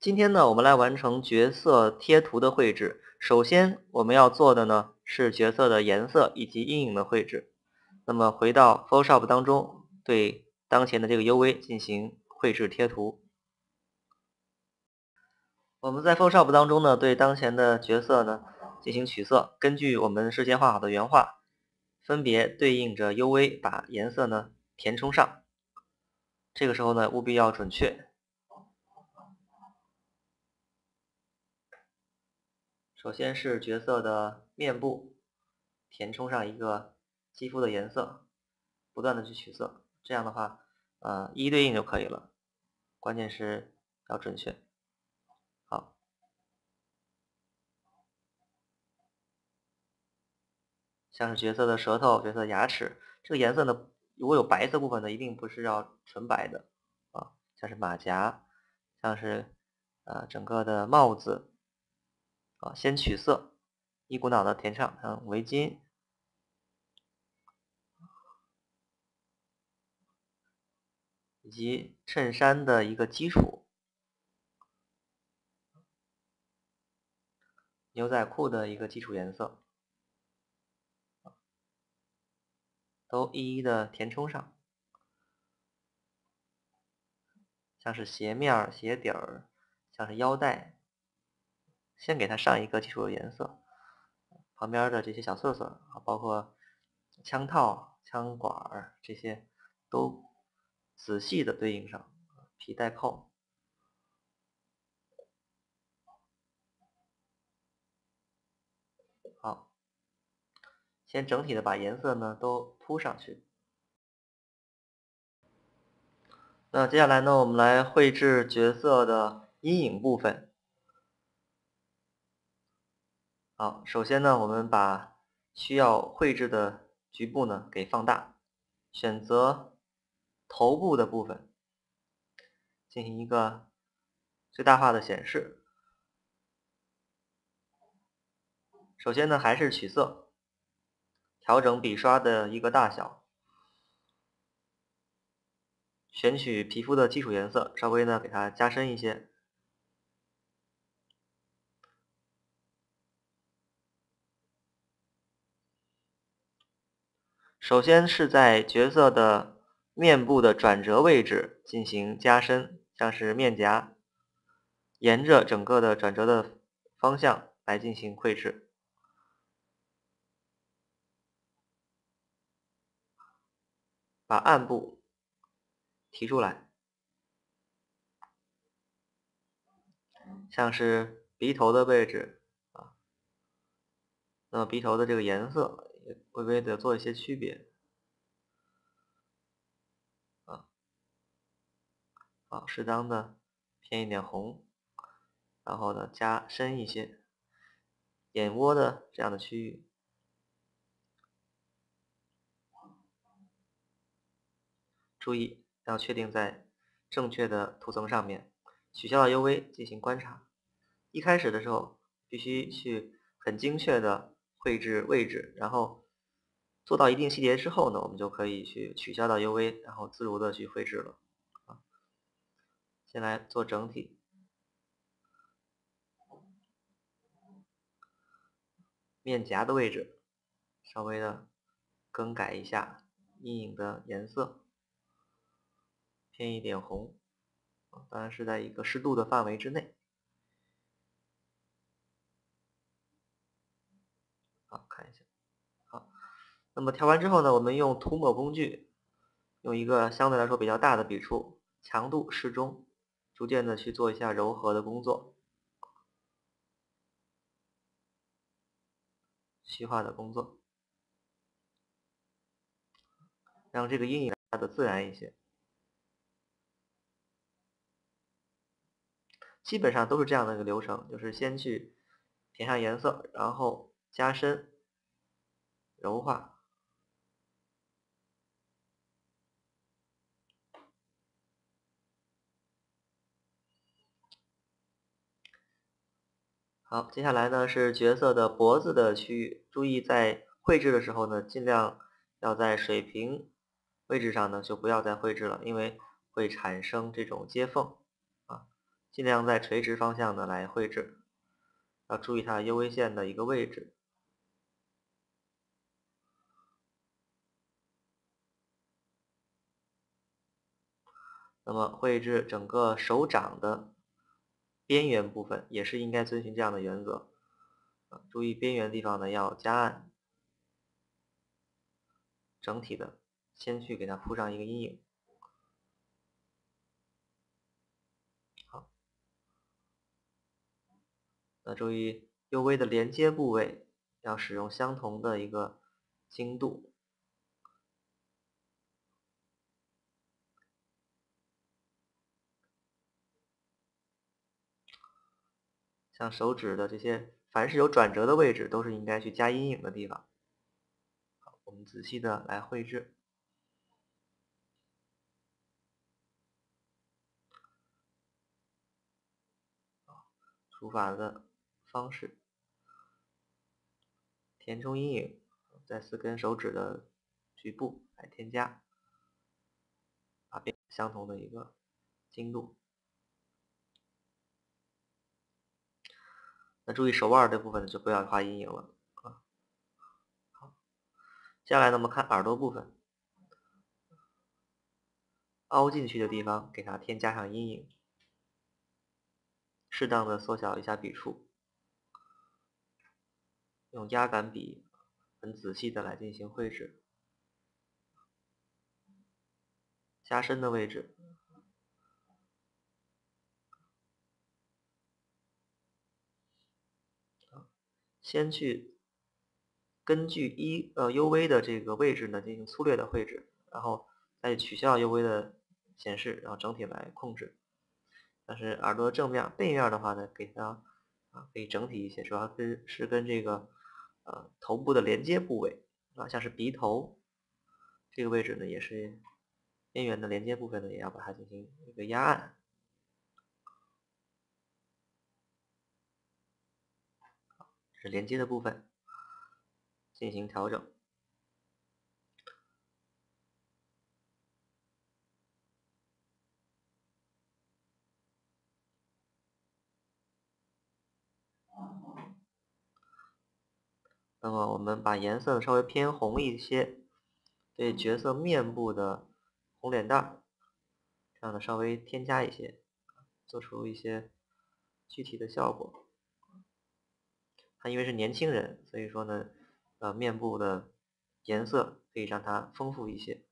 今天呢，我们来完成角色贴图的绘制。首先我们要做的呢是角色的颜色以及阴影的绘制。那么回到 Photoshop 当中，对当前的这个 UV 进行绘制贴图。我们在 Photoshop 当中呢，对当前的角色呢进行取色，根据我们事先画好的原画，分别对应着 UV 把颜色呢填充上。这个时候呢，务必要准确。首先是角色的面部，填充上一个肌肤的颜色，不断的去取色，这样的话，呃，一一对应就可以了。关键是要准确。好，像是角色的舌头、角色的牙齿，这个颜色呢，如果有白色部分呢，一定不是要纯白的啊。像是马甲，像是呃整个的帽子。啊，先取色，一股脑的填上，像围巾以及衬衫的一个基础，牛仔裤的一个基础颜色，都一一的填充上，像是鞋面、鞋底儿，像是腰带。先给它上一个基础的颜色，旁边的这些小色色啊，包括枪套、枪管这些，都仔细的对应上。皮带扣，好，先整体的把颜色呢都铺上去。那接下来呢，我们来绘制角色的阴影部分。好，首先呢，我们把需要绘制的局部呢给放大，选择头部的部分进行一个最大化的显示。首先呢，还是取色，调整笔刷的一个大小，选取皮肤的基础颜色，稍微呢给它加深一些。首先是在角色的面部的转折位置进行加深，像是面颊，沿着整个的转折的方向来进行绘制，把暗部提出来，像是鼻头的位置啊，那么鼻头的这个颜色。微微的做一些区别，啊，好，适当的偏一点红，然后呢加深一些眼窝的这样的区域，注意要确定在正确的图层上面，取消了 UV 进行观察。一开始的时候必须去很精确的绘制位置，然后。做到一定细节之后呢，我们就可以去取消到 UV，然后自如的去绘制了。啊，先来做整体，面颊的位置稍微的更改一下阴影的颜色，偏一点红，当然是在一个适度的范围之内。好，看一下。那么调完之后呢，我们用涂抹工具，用一个相对来说比较大的笔触，强度适中，逐渐的去做一下柔和的工作，虚化的工作，让这个阴影来的自然一些。基本上都是这样的一个流程，就是先去填上颜色，然后加深、柔化。好，接下来呢是角色的脖子的区域，注意在绘制的时候呢，尽量要在水平位置上呢就不要再绘制了，因为会产生这种接缝啊，尽量在垂直方向的来绘制，要注意它 U V 线的一个位置。那么绘制整个手掌的边缘部分，也是应该遵循这样的原则。啊，注意边缘地方呢要加暗，整体的先去给它铺上一个阴影。好那注意，U V 的连接部位要使用相同的一个精度，像手指的这些，凡是有转折的位置，都是应该去加阴影的地方。好，我们仔细的来绘制，除法的。方式填充阴影，在四根手指的局部来添加，啊，相同的一个精度。那注意手腕这部分就不要画阴影了啊。好，接下来呢，我们看耳朵部分，凹进去的地方给它添加上阴影，适当的缩小一下笔触。用压感笔很仔细的来进行绘制，加深的位置，先去根据一呃 U V 的这个位置呢进行粗略的绘制，然后再取消 U V 的显示，然后整体来控制。但是耳朵正面、背面的话呢，给它啊可以整体一些，主要跟是跟这个。呃，头部的连接部位啊，像是鼻头这个位置呢，也是边缘的连接部分呢，也要把它进行一个压暗，是连接的部分进行调整。那么我们把颜色稍微偏红一些，对角色面部的红脸蛋儿，这样的稍微添加一些，做出一些具体的效果。他因为是年轻人，所以说呢，呃，面部的颜色可以让它丰富一些。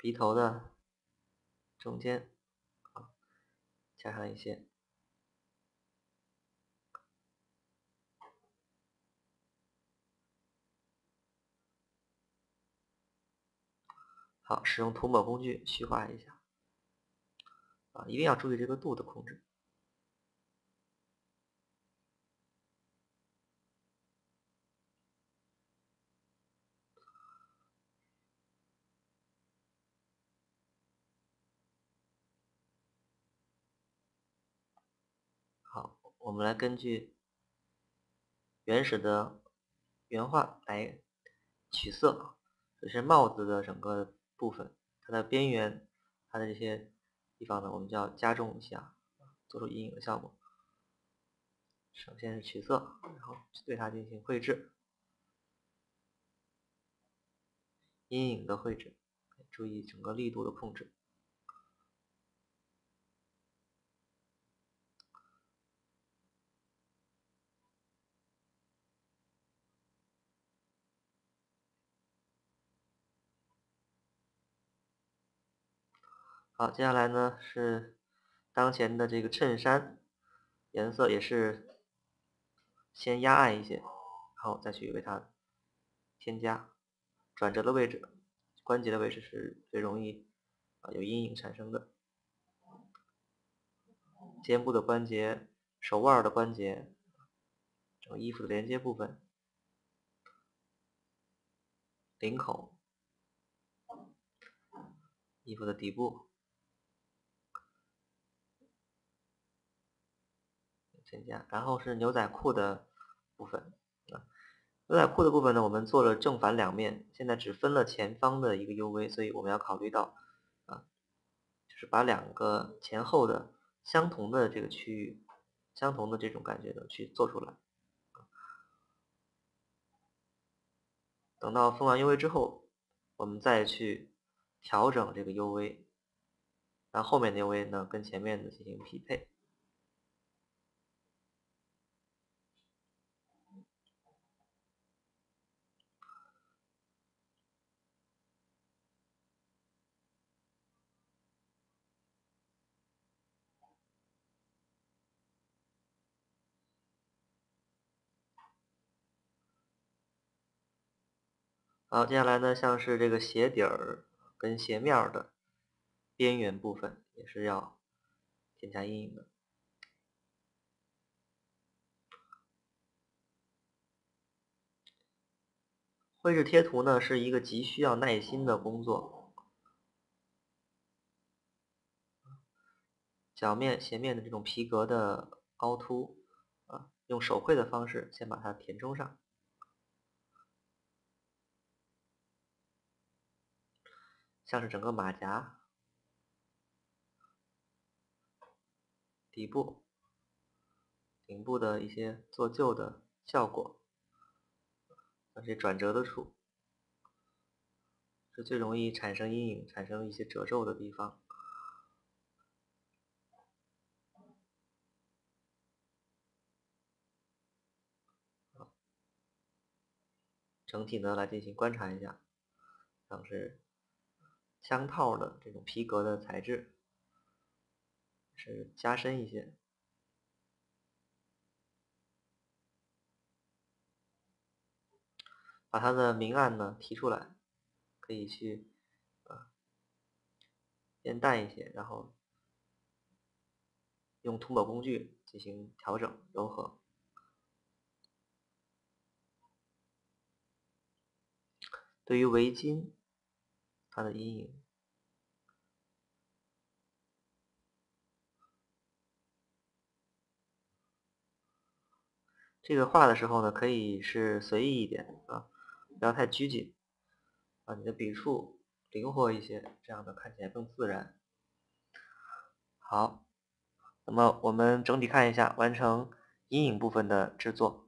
鼻头的中间，加上一些，好，使用涂抹工具虚化一下，啊，一定要注意这个度的控制。我们来根据原始的原画来取色啊，这是帽子的整个部分，它的边缘，它的这些地方呢，我们就要加重一下，做出阴影的效果。首先是取色，然后对它进行绘制，阴影的绘制，注意整个力度的控制。好，接下来呢是当前的这个衬衫颜色，也是先压暗一些，然后再去为它添加转折的位置，关节的位置是最容易啊有阴影产生的，肩部的关节、手腕的关节、整个衣服的连接部分、领口。衣服的底部，增加，然后是牛仔裤的部分啊。牛仔裤的部分呢，我们做了正反两面，现在只分了前方的一个 U V，所以我们要考虑到啊，就是把两个前后的相同的这个区域，相同的这种感觉的去做出来。等到分完 U V 之后，我们再去调整这个 U V，让后面的 U V 呢跟前面的进行匹配。好，接下来呢，像是这个鞋底儿跟鞋面的边缘部分，也是要添加阴影的。绘制贴图呢，是一个极需要耐心的工作。脚面、鞋面的这种皮革的凹凸啊，用手绘的方式先把它填充上。像是整个马甲底部、顶部的一些做旧的效果，那些转折的处是最容易产生阴影、产生一些褶皱的地方。整体呢来进行观察一下，像是。枪套的这种皮革的材质是加深一些，把它的明暗呢提出来，可以去啊变淡一些，然后用涂抹工具进行调整柔和。对于围巾。它的阴影，这个画的时候呢，可以是随意一点啊，不要太拘谨啊，你的笔触灵活一些，这样的看起来更自然。好，那么我们整体看一下完成阴影部分的制作。